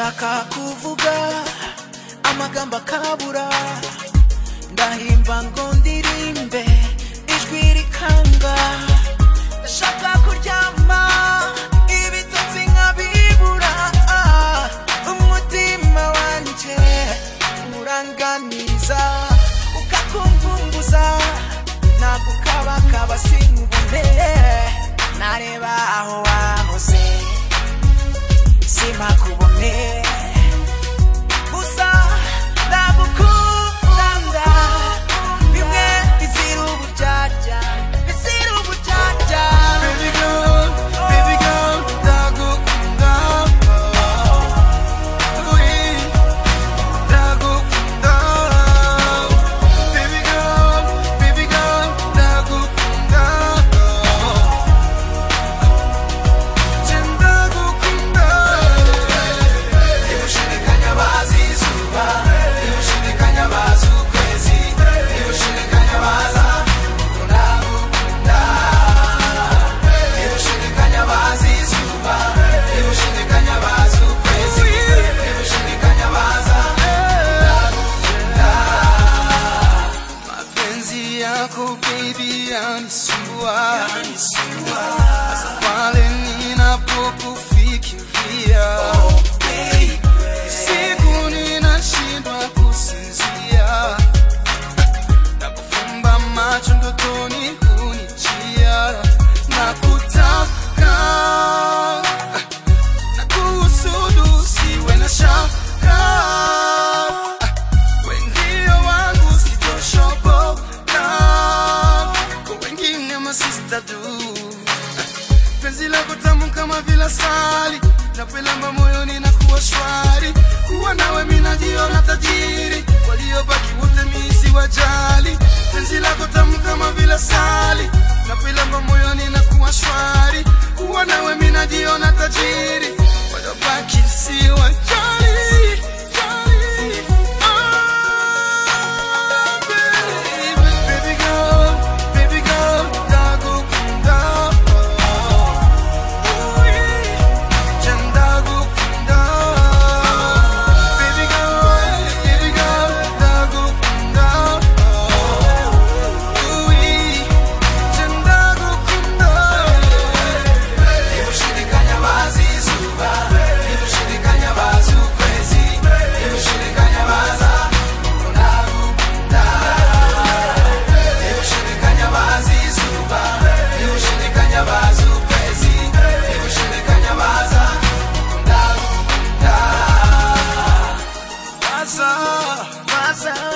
ndashaka kuvuga amagambo akabura. Ndahimba ngo ndirimbe. Yako baby yanisumbua hasa pale ninapokufikiria. Siku kama vile sali napelamba moyoni na kuwa shwari. Kuwa nawe minajiona tajiri. Waliobaki wote misi wajali penzi lako tamu kama vile sali. Napelamba moyoni na kuwa shwari. Kuwa nawe minajiona tajiri. Waliobaki si wajali myself.